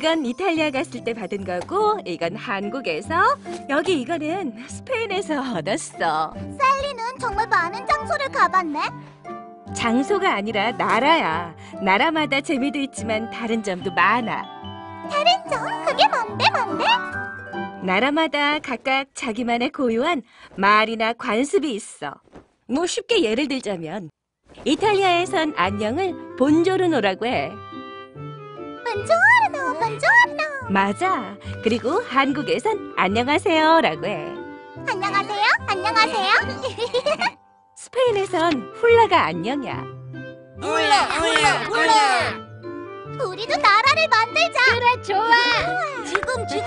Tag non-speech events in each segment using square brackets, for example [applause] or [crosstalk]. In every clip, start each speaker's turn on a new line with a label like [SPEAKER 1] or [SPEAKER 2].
[SPEAKER 1] 이건 이탈리아 갔을 때 받은 거고 이건 한국에서 여기 이거는 스페인에서 얻었어.
[SPEAKER 2] 셀리는 정말 많은 장소를 가봤네.
[SPEAKER 1] 장소가 아니라 나라야. 나라마다 재미도 있지만 다른 점도 많아.
[SPEAKER 2] 다른 점 그게 뭔데 뭔데?
[SPEAKER 1] 나라마다 각각 자기만의 고유한 말이나 관습이 있어. 뭐 쉽게 예를 들자면 이탈리아에선 안녕을 본조르노라고 해.
[SPEAKER 2] 번조르노 번조르노.
[SPEAKER 1] 맞아. 그리고 한국에선 안녕하세요라고 해.
[SPEAKER 2] 안녕하세요. 안녕하세요. [laughs]
[SPEAKER 1] 스페인에선 훌라가 안녕이야.
[SPEAKER 2] 훌라, 훌라, 훌라. 우리도 나라를 만들자. 그래 좋아. 지금 지금.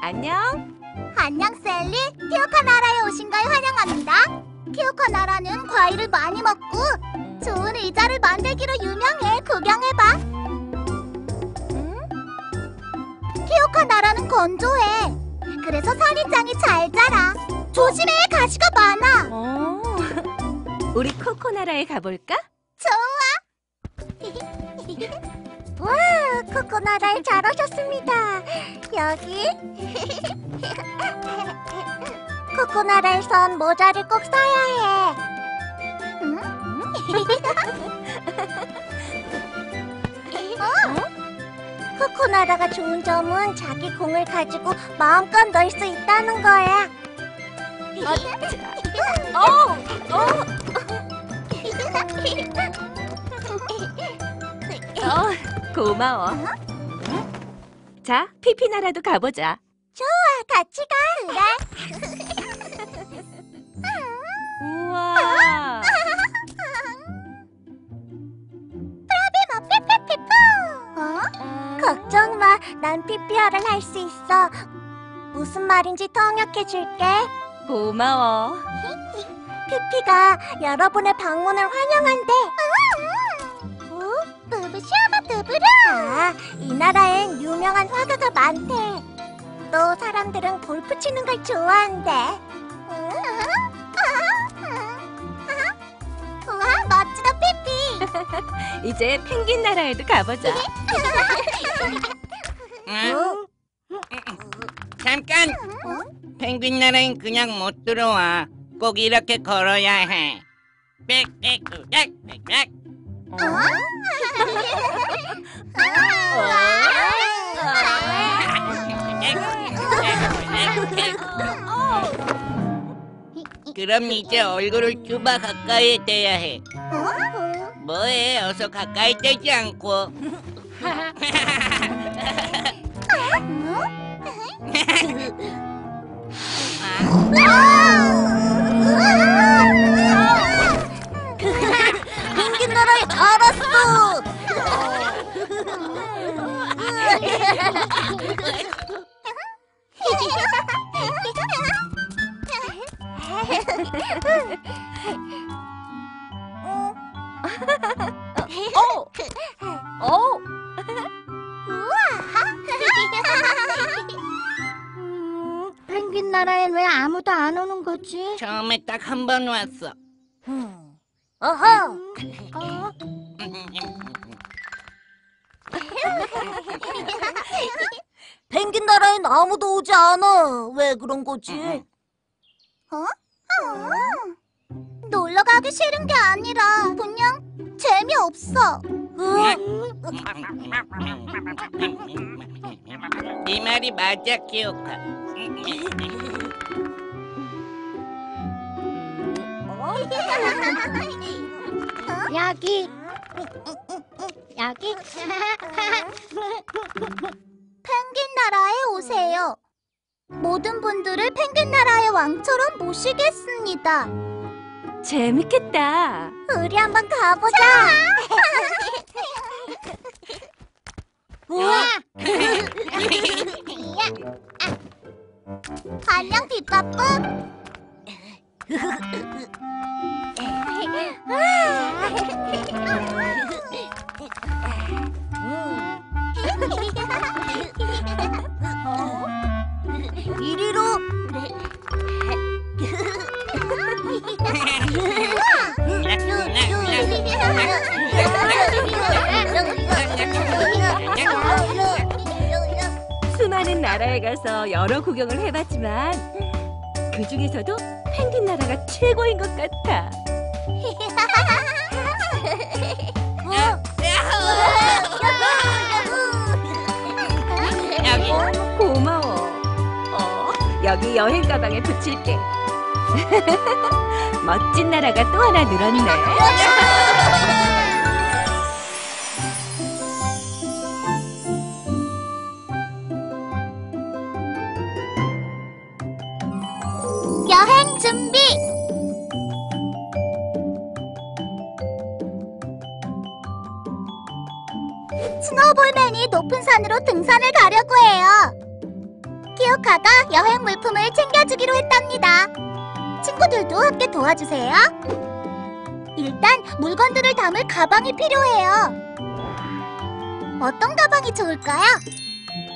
[SPEAKER 1] 안녕.
[SPEAKER 2] 안녕 셀리. 키오카 나라에 오신 걸 환영합니다. 키오카 나라는 과일을 많이 먹고 좋은 의자를 만들기로 유명해. 구경해봐. 키오카 나라는 건조해. 그래서 선인장이 잘 자라. 조심해, 가시가 많아.
[SPEAKER 1] 어. [laughs] 우리 코코 나라에 가볼까?
[SPEAKER 2] 좋아. 코코 나라에 잘 오셨습니다. 여기. [laughs] 코코 나라에선 모자를 꼭 써야 해. 응? 어? 코코 나라가 좋은 점은 자기 공을 가지고 마음껏 놀수 있다는 거야.
[SPEAKER 1] 어, 어, [laughs] 어, 고마워. 자, 피피나라도 가보자.
[SPEAKER 2] 같이 가. 그래.
[SPEAKER 1] 우와.
[SPEAKER 2] 프라비마 피피피푸. 어? 걱정 마. 난 피피어를 할 수 있어. 무슨 말인지 통역해 줄게.
[SPEAKER 1] 고마워. [laughs]
[SPEAKER 2] 피피가 여러분의 방문을 환영한대. 이 나라엔 유명한 화가가 많대. 또 사람들은 골프 치는 걸 좋아한대. 우와, 멋지다, 피피. [laughs]
[SPEAKER 1] 이제 펭귄 나라에도 가보자.
[SPEAKER 3] 응? 잠깐! 펭귄 나라엔 그냥 못 들어와. 꼭 이렇게 걸어야 해. 빽빽빽빽빽. 그럼 이제 얼굴을 큐바 가까이에 대야 해. 뭐해? 어서 가까이 대지 않고.
[SPEAKER 2] 펭귄 나라에 잘 왔어.
[SPEAKER 1] 어,
[SPEAKER 2] 거지?
[SPEAKER 3] 처음에 딱 한 번 왔어.
[SPEAKER 2] 어허. 펭귄 나라엔 아무도 오지 않아. 왜 그런 거지? 어? 놀러 가기 싫은 게 아니라 그냥 재미없어. [laughs]
[SPEAKER 3] 네 말이 맞아, 기억하. [laughs]
[SPEAKER 2] 여기 여기 [laughs] 펭귄 나라에 오세요. 모든 분들을 펭귄 나라의 왕처럼 모시겠습니다.
[SPEAKER 1] 재밌겠다.
[SPEAKER 2] 우리 한번 가보자. 우와. 안녕 빗바쁘.
[SPEAKER 1] 나라에 가서 여러 구경을 해봤지만 그 중에서도 펭귄 나라가 최고인 것 같아. [laughs] 고마워. 어, 여기 여행 가방에 붙일게. [laughs] 멋진 나라가 또 하나 늘었네. [laughs]
[SPEAKER 2] 스노우볼맨이 높은 산으로 등산을 가려고 해요. 키오카가 여행 물품을 챙겨주기로 했답니다. 친구들도 함께 도와주세요. 일단 물건들을 담을 가방이 필요해요. 어떤 가방이 좋을까요?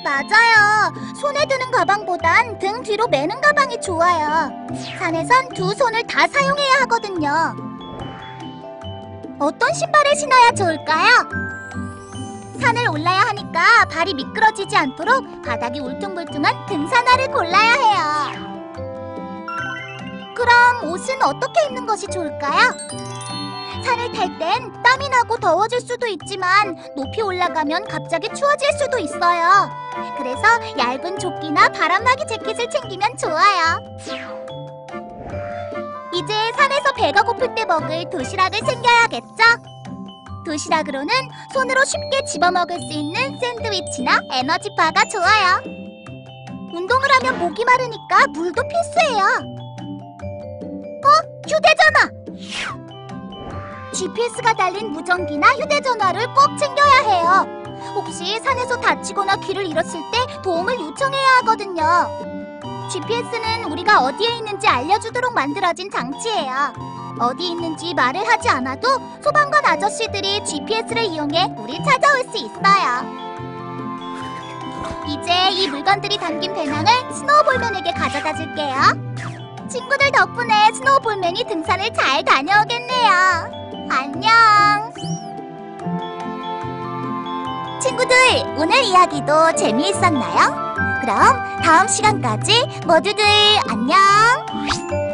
[SPEAKER 2] 맞아요. 손에 드는 가방보단 등 뒤로 매는 가방이 좋아요. 산에선 두 손을 다 사용해야 하거든요. 어떤 신발을 신어야 좋을까요? 산을 올라야 하니까 발이 미끄러지지 않도록 바닥이 울퉁불퉁한 등산화를 골라야 해요. 그럼 옷은 어떻게 입는 것이 좋을까요? 산을 탈 땐 땀이 나고 더워질 수도 있지만 높이 올라가면 갑자기 추워질 수도 있어요. 그래서 얇은 조끼나 바람막이 재킷을 챙기면 좋아요. 이제 산에서 배가 고플 때 먹을 도시락을 챙겨야겠죠? 도시락으로는 손으로 쉽게 집어먹을 수 있는 샌드위치나 에너지바가 좋아요. 운동을 하면 목이 마르니까 물도 필수예요. 어? 휴대전화! GPS가 달린 무전기나 휴대전화를 꼭 챙겨야 해요. 혹시 산에서 다치거나 길을 잃었을 때 도움을 요청해야 하거든요. GPS는 우리가 어디에 있는지 알려주도록 만들어진 장치예요. 어디 있는지 말을 하지 않아도 소방관 아저씨들이 GPS를 이용해 우리 찾아올 수 있어요. 이제 이 물건들이 담긴 배낭을 스노우볼맨에게 가져다 줄게요. 친구들 덕분에 스노우볼맨이 등산을 잘 다녀오겠네요. 안녕. 친구들, 오늘 이야기도 재미있었나요? 그럼 다음 시간까지 모두들 안녕!